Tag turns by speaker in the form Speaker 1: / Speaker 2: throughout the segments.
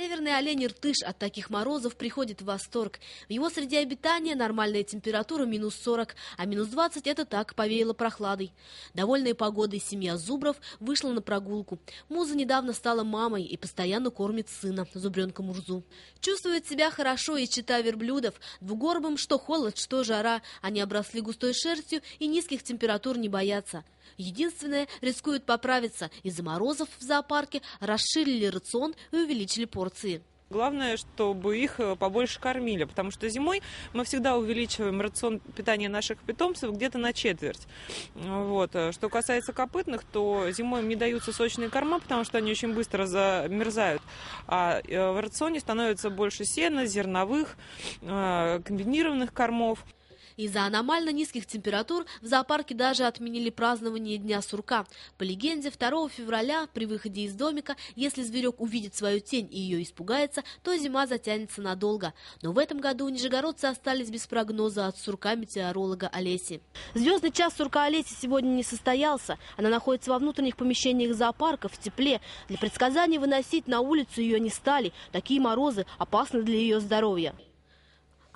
Speaker 1: Северный олень Иртыш от таких морозов приходит в восторг. В его среде обитания нормальная температура минус 40, а минус 20 это так, повеяло прохладой. Довольная погодой семья Зубров вышла на прогулку. Муза недавно стала мамой и постоянно кормит сына, зубренка Мурзу. Чувствует себя хорошо и чита верблюдов. Двугорбым что холод, что жара. Они обросли густой шерстью и низких температур не боятся. Единственное, рискуют поправиться. Из-за морозов в зоопарке расширили рацион и увеличили порции.
Speaker 2: Главное, чтобы их э, побольше кормили, потому что зимой мы всегда увеличиваем рацион питания наших питомцев где-то на четверть. Вот. Э, что касается копытных, то зимой им не даются сочные корма, потому что они очень быстро замерзают. А э, в рационе становится больше сена, зерновых, комбинированных кормов.
Speaker 1: Из-за аномально низких температур в зоопарке даже отменили празднование Дня сурка. По легенде, 2 февраля при выходе из домика, если зверек увидит свою тень и ее испугается, то зима затянется надолго. Но в этом году нижегородцы остались без прогноза от сурка-метеоролога Олеси. Звездный час сурка Олеси сегодня не состоялся. Она находится во внутренних помещениях зоопарка в тепле. Для предсказаний выносить на улицу ее не стали. Такие морозы опасны для ее здоровья.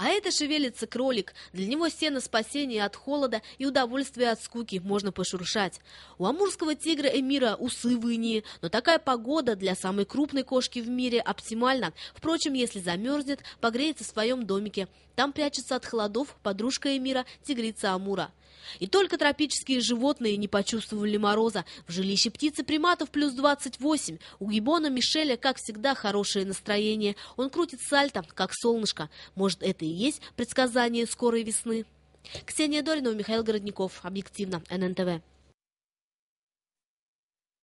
Speaker 1: А это шевелится кролик. Для него сено спасения от холода и удовольствие от скуки можно пошуршать. У амурского тигра Эмира усы выни, но такая погода для самой крупной кошки в мире оптимальна. Впрочем, если замерзнет, погреется в своем домике. Там прячется от холодов подружка Эмира, тигрица Амура. И только тропические животные не почувствовали мороза. В жилище птицы приматов плюс 28. У гибона Мишеля, как всегда, хорошее настроение. Он крутит сальто, как солнышко. Может, это и есть предсказание скорой весны? Ксения Доринова, Михаил Городников. Объективно. ННТВ.